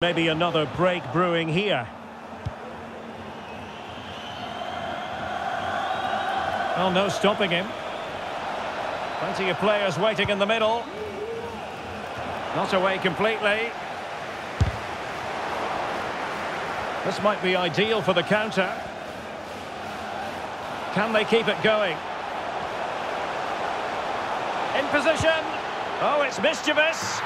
Maybe another break brewing here. Well, no stopping him. Plenty of players waiting in the middle. Not away completely. This might be ideal for the counter. Can they keep it going? In position. Oh, it's mischievous.